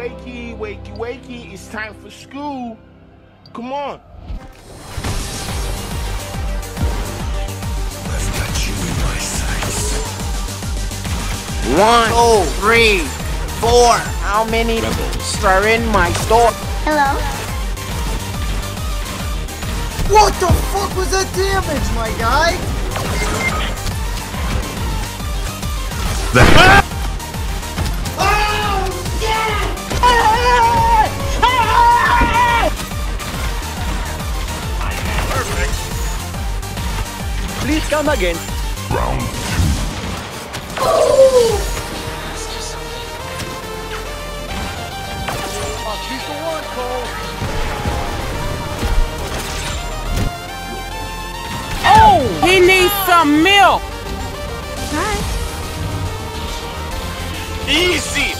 wakey, wakey. Wakey. It's time for school. Come on. I've got you in my sights. One, two, three, four. How many Rebels. are in my store? Hello? What the fuck was that damage, my guy? The Please come again. round Oh, he needs some milk. Hi. Easy.